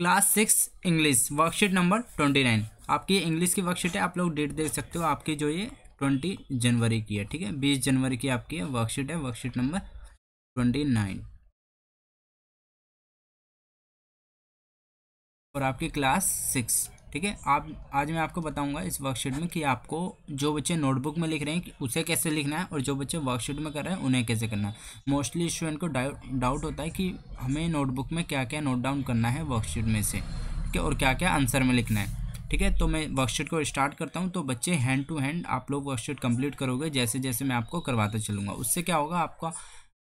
Class six English worksheet number twenty nine आपकी English की worksheet है, आप लोग डेट देख सकते हो आपकी जो ये ट्वेंटी जनवरी की है, ठीक है? बीस जनवरी की आपकी वर्कशीट है वर्कशीट नंबर ट्वेंटी नाइन और आपकी क्लास सिक्स। ठीक है? आप, आज मैं आपको बताऊँगा इस वर्कशीट में कि आपको जो बच्चे नोटबुक में लिख रहे हैं उसे कैसे लिखना है और जो बच्चे वर्कशीट में कर रहे हैं, उन्हें कैसे करना है। मोस्टली स्टूडेंट को डाउट होता है कि हमें नोटबुक में क्या क्या नोट डाउन करना है वर्कशीट में से, ठीक है? और क्या क्या आंसर में लिखना है, ठीक है? तो मैं वर्कशीट को स्टार्ट करता हूँ तो बच्चे हैंड टू हैंड आप लोग वर्कशीट कंप्लीट करोगे जैसे जैसे मैं आपको करवाता चलूँगा। उससे क्या होगा, आपका,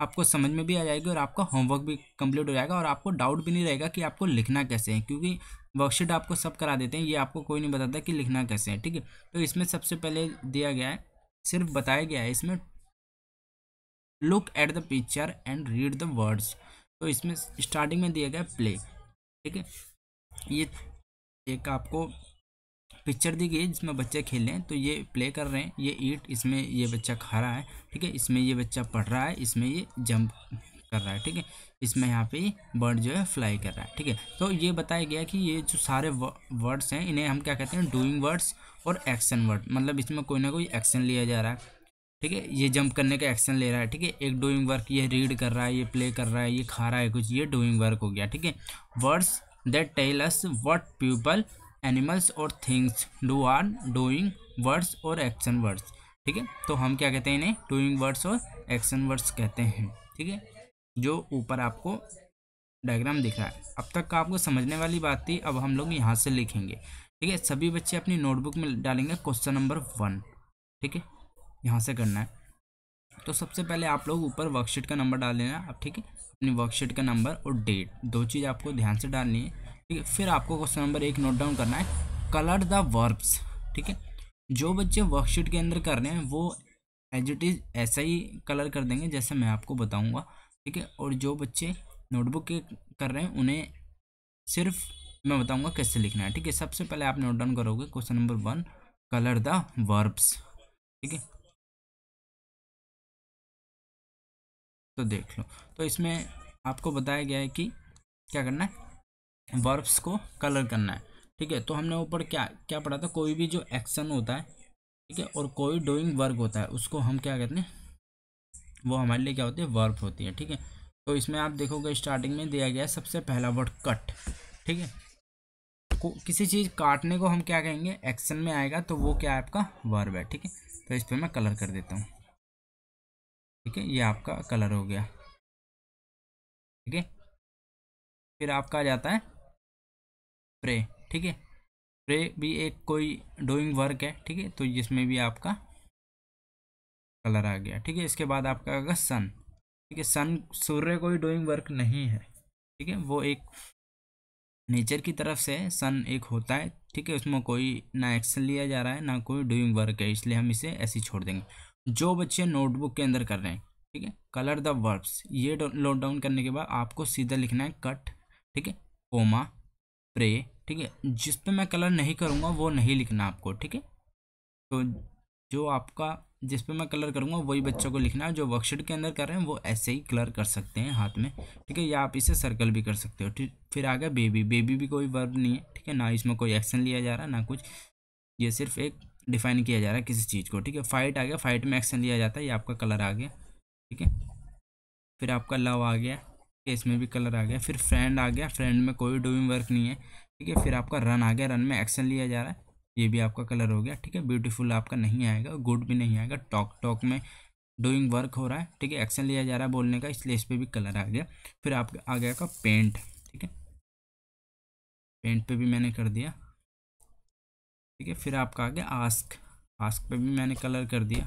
आपको समझ में भी आ जाएगी और आपका होमवर्क भी कंप्लीट हो जाएगा और आपको डाउट भी नहीं रहेगा कि आपको लिखना कैसे है, क्योंकि वर्कशीट आपको सब करा देते हैं। ये आपको कोई नहीं बताता कि लिखना कैसे है, ठीक है? तो इसमें सबसे पहले दिया गया है, सिर्फ़ बताया गया है इसमें look at the picture and read the words तो इसमें स्टार्टिंग में दिया गया प्ले ठीक है? ये एक आपको पिक्चर दी गई है जिसमें बच्चे खेल रहे हैं। तो ये प्ले कर रहे हैं, ये ईट इसमें ये बच्चा खा रहा है, ठीक है? इसमें ये बच्चा पढ़ रहा है, इसमें ये जंप कर रहा है, ठीक है? इसमें यहाँ पे बर्ड जो है फ्लाई कर रहा है, ठीक है? तो ये बताया गया कि ये जो सारे वर्ड्स हैं, इन्हें हम क्या कहते हैं? डूइंग वर्ड्स और एक्शन वर्ड मतलब इसमें कोई ना कोई एक्शन लिया जा रहा है, ठीक है? ये जंप करने का एक्शन ले रहा है, ठीक है? एक डूइंग वर्क ये रीड कर रहा है, ये प्ले कर रहा है, ये खा रहा है, कुछ ये डूइंग वर्क हो गया, ठीक है? Words that tell us what people animals और things do are doing words और एक्शन वर्ड्स ठीक है? तो हम क्या कहते हैं इन्हें? डूइंग वर्ड्स और एक्शन वर्ड्स कहते हैं, ठीक है? जो ऊपर आपको डायग्राम दिख रहा है। अब तक का आपको समझने वाली बात थी, अब हम लोग यहाँ से लिखेंगे। ठीक है, सभी बच्चे अपनी नोटबुक में डालेंगे क्वेश्चन नंबर वन ठीक है, यहाँ से करना है। तो सबसे पहले आप लोग ऊपर वर्कशीट का नंबर डाल लेना। अब ठीक है, अपनी वर्कशीट का नंबर और डेट दो चीज़ आपको ध्यान से डालनी है। ठीक है, फिर आपको क्वेश्चन नंबर एक नोट डाउन करना है। कलर द वर्ब्स ठीक है, जो बच्चे वर्कशीट के अंदर कर रहे हैं, वो एज इट इज़ ऐसा ही कलर कर देंगे जैसे मैं आपको बताऊँगा। ठीक है? और जो बच्चे नोटबुक के कर रहे हैं, उन्हें सिर्फ़ मैं बताऊँगा कैसे लिखना है, ठीक है? सबसे पहले आप नोट डाउन करोगे question number one colour the verbs ठीक है? तो देख लो। तो इसमें आपको बताया गया है कि क्या करना है? वर्ब्स को कलर करना है, ठीक है? तो हमने ऊपर क्या क्या पढ़ा था? कोई भी जो एक्शन होता है, ठीक है? और कोई डूइंग वर्क होता है, उसको हम क्या कहते हैं? वो हमारे लिए क्या होती है? वर्ब होती है, ठीक है? तो इसमें आप देखोगे स्टार्टिंग में दिया गया सबसे पहला वर्ड कट ठीक है? किसी चीज़ काटने को हम क्या कहेंगे? एक्शन में आएगा तो वो क्या है आपका? वर्ब है, ठीक है? तो इस पर मैं कलर कर देता हूँ। ठीक है? ये आपका कलर हो गया। ठीक है? फिर आपका आ जाता है प्रे ठीक है? प्रे भी एक कोई डूइंग वर्क है, ठीक है? तो जिसमें भी आपका कलर आ गया। ठीक है, इसके बाद आपका आएगा सन ठीक है सन सूर्य कोई डूइंग वर्क नहीं है। ठीक है, वो एक नेचर की तरफ़ से सन एक होता है। ठीक है, उसमें कोई ना एक्शन लिया जा रहा है, ना कोई डूइंग वर्क है, इसलिए हम इसे ऐसे छोड़ देंगे। जो बच्चे नोटबुक के अंदर कर रहे हैं, ठीक है कलर द वर्ब्स ये नोट डाउन करने के बाद आपको सीधा लिखना है कट ठीक है कोमा प्रे ठीक है, जिस पे मैं कलर नहीं करूँगा, वो नहीं लिखना आपको, ठीक है। तो जो आपका जिस पे मैं कलर करूँगा, वही बच्चों को लिखना है। जो वर्कशीट के अंदर कर रहे हैं, वो ऐसे ही कलर कर सकते हैं हाथ में। ठीक है, या आप इसे सर्कल भी कर सकते हो। ठीक, फिर आ गया बेबी बेबी भी कोई वर्ब नहीं है, ठीक है। ना इसमें कोई एक्शन लिया जा रहा है ना कुछ। ये सिर्फ़ एक डिफाइन किया जा रहा है किसी चीज़ को। ठीक है फाइट आ गया। फाइट में एक्शन लिया जाता है, ये आपका कलर आ गया। ठीक है, फिर आपका लव आ गया। इसमें भी कलर आ गया। फिर फ्रेंड आ गया। फ्रेंड में कोई डूइंग वर्क नहीं है। ठीक है, फिर आपका रन आ गया। रन में एक्शन लिया जा रहा है। ये भी आपका कलर हो गया, ठीक है? ब्यूटीफुल आपका नहीं आएगा गुड भी नहीं आएगा। टॉक टॉक में डूइंग वर्क हो रहा है, ठीक है? एक्शन लिया जा रहा है बोलने का, इसलिए इस पर भी कलर आ गया। फिर आप, आ गया का पेंट ठीक है? पेंट पे भी मैंने कर दिया, ठीक है? फिर आपका आ गया आस्क आस्क पे भी मैंने कलर कर दिया।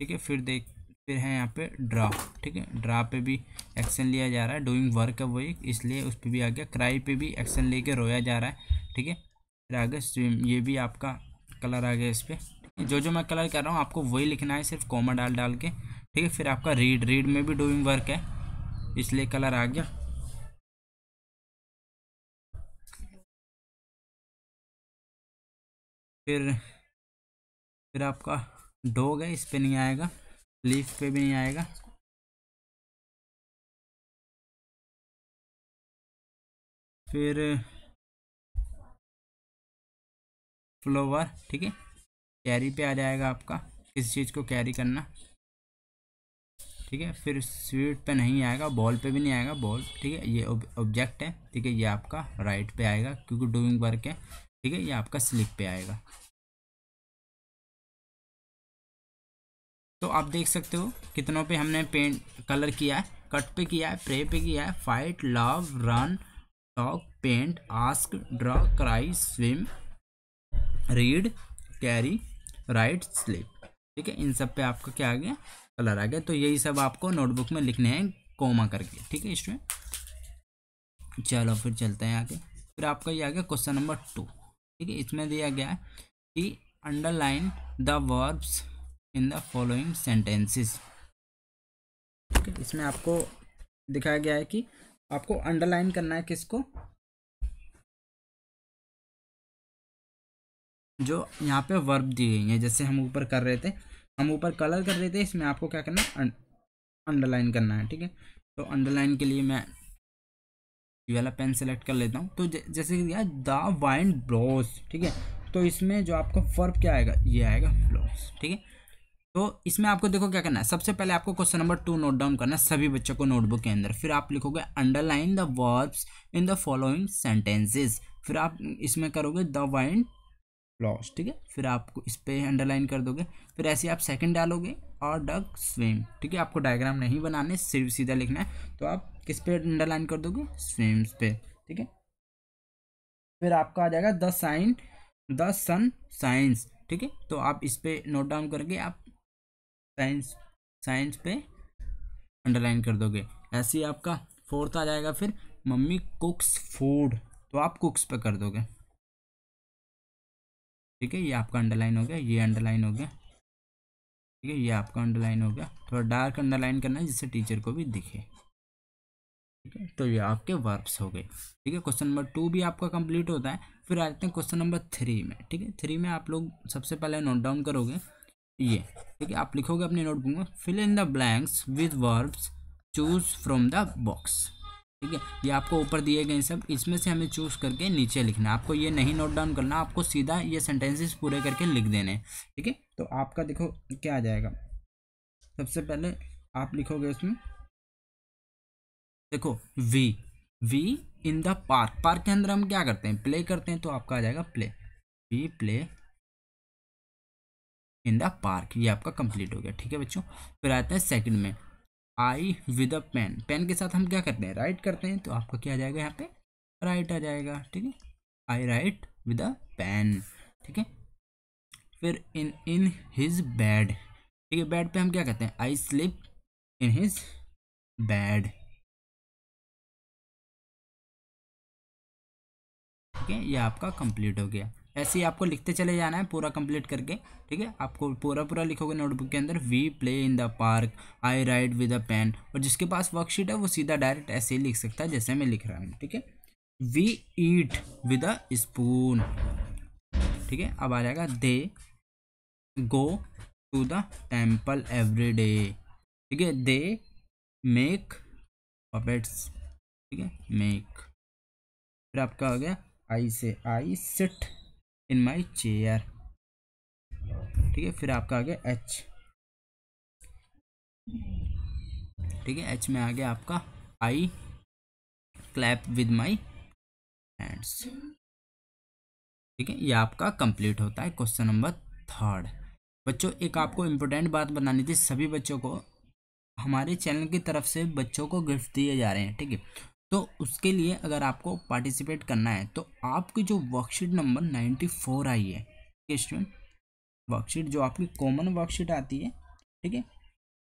ठीक है? फिर देख फिर है यहाँ पे ड्रा ठीक है? ड्रा पे भी एक्शन लिया जा रहा है डूइंग वर्क है वही इसलिए उस पर भी आ गया। क्राई पे भी एक्शन लेके रोया जा रहा है, ठीक है? फिर आगे स्विम ये भी आपका कलर आ गया इस पर जो जो मैं कलर कर रहा हूँ, आपको वही लिखना है, सिर्फ़ कॉमा डाल डाल के, ठीक है? फिर आपका रीड रीड में भी डूइंग वर्क है, इसलिए कलर आ गया। फिर फिर आपका डॉग है, इस पर नहीं आएगा। लीफ पे भी नहीं आएगा। फिर, फ्लोवर, ठीक है? कैरी पे आ जाएगा आपका किसी चीज़ को कैरी करना। ठीक है? फिर स्वीट पे नहीं आएगा, बॉल पे भी नहीं आएगा, बॉल, ठीक है? ये ऑब्जेक्ट है, ठीक है? ये आपका राइट पे आएगा, क्योंकि डूइंग वर्क है, ठीक है? ये आपका स्लिप पे आएगा। तो आप देख सकते हो कितनों पे हमने पेंट कलर किया है कट पे किया है प्रे पे किया है fight love run talk paint ask draw cry swim read carry write sleep ठीक है? इन सब पे आपका क्या आ गया? कलर आ गया। तो यही सब आपको नोटबुक में लिखने हैं कोमा करके। ठीक है इसमें चलो फिर चलते हैं आगे। फिर आपका ये आ गया क्वेश्चन नंबर टू ठीक है? इसमें दिया गया है कि underline the verbs in the following sentences इसमें आपको दिखाया गया है कि आपको अंडरलाइन करना है किसको? जो यहाँ पे वर्ब दी गई है, जैसे हम ऊपर कर रहे थे, हम ऊपर कलर कर रहे थे, इसमें आपको क्या करना है? अंडरलाइन करना है, ठीक है? तो अंडरलाइन के लिए मैं ये वाला पेन सेलेक्ट कर लेता हूँ। तो जैसे कि द वाइंड ब्लॉस ठीक है? तो इसमें जो आपका फर्ब क्या आएगा? ये आएगा ब्लॉस ठीक है? तो इसमें आपको देखो क्या करना है। सबसे पहले आपको question number two note down करना है सभी बच्चों को नोटबुक के अंदर। फिर आप लिखोगे underline the verbs in the following sentences फिर आप इसमें करोगे द वाइंड लॉस ठीक है? फिर आपको इस पर अंडरलाइन कर दोगे। फिर ऐसे आप सेकंड डालोगे और डग स्विम ठीक है? आपको डायग्राम नहीं बनाने, सिर्फ़ सीधा लिखना है। तो आप किस पे अंडरलाइन कर दोगे? स्विम्स पे, ठीक है? फिर आपका आ जाएगा the shine the sun shines ठीक है? तो आप इस पर नोट डाउन करके आप साइंस साइंस पे अंडरलाइन कर दोगे। ऐसे ही आपका फोर्थ आ जाएगा फिर मम्मी कुक्स फ़ूड तो आप कुक्स पे कर दोगे। ठीक है, ये आपका अंडरलाइन हो गया, ये अंडरलाइन हो गया। ठीक है, ये आपका अंडरलाइन हो गया। थोड़ा डार्क अंडरलाइन करना है, जिससे टीचर को भी दिखे। ठीक है तो ये आपके वर्ब्स हो गए। ठीक है, क्वेश्चन नंबर टू भी आपका कंप्लीट होता है। फिर आ जाते हैं क्वेश्चन नंबर थ्री में। ठीक है, थ्री में आप लोग सबसे पहले नोट डाउन करोगे। ये, ठीक है, आप लिखोगे अपनी नोटबुक में fill in the blanks with verbs choose from the box ठीक है? ये आपको ऊपर दिए गए सब, इसमें से हमें चूज़ करके नीचे लिखना आपको ये नहीं नोट डाउन करना, आपको सीधा ये सेंटेंसेस पूरे करके लिख देने ठीक है? तो आपका देखो क्या आ जाएगा। सबसे पहले आप लिखोगे इसमें, देखो we we in the park park के अंदर हम क्या करते हैं? प्ले करते हैं तो आपका आ जाएगा play we play in the park. ये आपका कंप्लीट हो गया, ठीक है बच्चों? फिर आते हैं सेकंड में। I with a pen pen के साथ हम क्या करते हैं? राइट करते हैं तो आपका क्या आ जाएगा यहाँ पे? राइट आ जाएगा, ठीक है? I write with a pen ठीक है? फिर इन इन हिज बेड ठीक है? बेड पे हम क्या कहते हैं? I sleep in his bed ठीक है? ये आपका कंप्लीट हो गया। ऐसे ही आपको लिखते चले जाना है पूरा कंप्लीट करके, ठीक है? आपको पूरा पूरा लिखोगे नोटबुक के अंदर we play in the park I ride with a pen और जिसके पास वर्कशीट है, वो सीधा डायरेक्ट ऐसे ही लिख सकता है जैसे मैं लिख रहा हूँ, ठीक है? We eat with a spoon ठीक है? अब आ जाएगा they go to the temple every day ठीक है? दे मेक पपेट्स ठीक है? मेक फिर आपका हो गया आई से I sit in my chair. ठीक है, फिर आपका आ गया एच ठीक है एच में आ गया आपका I clap with my hands ठीक है, ये आपका कंप्लीट होता है क्वेश्चन नंबर थर्ड बच्चों, एक आपको इम्पोर्टेंट बात बतानी थी, सभी बच्चों को, हमारे चैनल की तरफ़ से बच्चों को गिफ्ट दिए जा रहे हैं, ठीक है। तो उसके लिए अगर आपको पार्टिसिपेट करना है तो आपकी जो वर्कशीट नंबर नाइन्टी फोर आई है स्टूडेंट वर्कशीट जो आपकी कॉमन वर्कशीट आती है, ठीक है?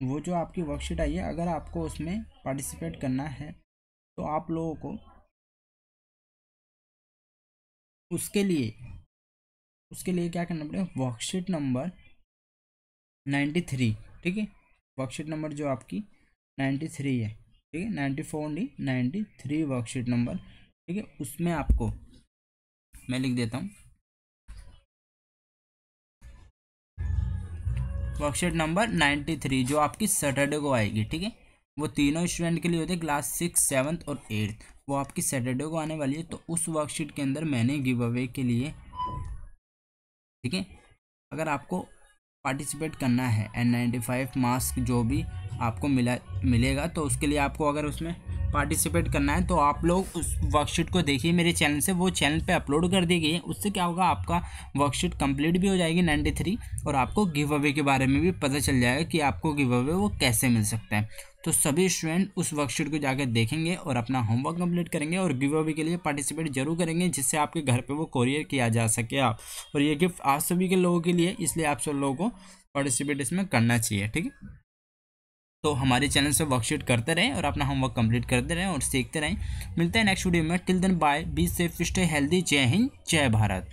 वो जो आपकी वर्कशीट आई है, अगर आपको उसमें पार्टिसिपेट करना है तो आप लोगों को उसके लिए उसके लिए क्या करना पड़ेगा? वर्कशीट नंबर नाइन्टी थ्री ठीक है? वर्कशीट नंबर जो आपकी नाइन्टी थ्री है ठीक है ninety four D ninety three worksheet number ठीक है, उसमें आपको मैं लिख देता हूँ। वर्कशीट नंबर नाइन्टी थ्री जो आपकी सैटरडे को आएगी, ठीक है? वो तीनों स्टूडेंट के लिए होते हैं क्लास सिक्स सेवन्थ और एट्थ वो आपकी सैटरडे को आने वाली है तो उस वर्कशीट के अंदर मैंने गिव अवे के लिए, ठीक है? अगर आपको पार्टिसिपेट करना है एन नाइन्टी फाइव मास्क जो भी आपको मिला, मिलेगा। तो उसके लिए आपको अगर उसमें पार्टिसिपेट करना है तो आप लोग उस वर्कशीट को देखिए मेरे चैनल से। वो चैनल पे अपलोड कर दी गई है। उससे क्या होगा, आपका वर्कशीट कंप्लीट भी हो जाएगी नाइन्टी थ्री और आपको गिव अवे के बारे में भी पता चल जाएगा कि आपको गिव अवे वो कैसे मिल सकता है। तो सभी स्टूडेंट उस वर्कशीट को जाकर देखेंगे और अपना होमवर्क कंप्लीट करेंगे और गिव अवे के लिए पार्टिसिपेट ज़रूर करेंगे, जिससे आपके घर पे वो कोरियर किया जा सके आप। और ये गिफ्ट आप सभी के लोगों के लिए, इसलिए आप सब लोगों को पार्टिसिपेट इसमें करना चाहिए, ठीक है? तो हमारे चैनल से वर्कशीट करते रहें और अपना होमवर्क कंप्लीट करते रहें और सीखते रहें। मिलते हैं नेक्स्ट वीडियो में। Till then bye be safe stay healthy जय हिंद, जय भारत।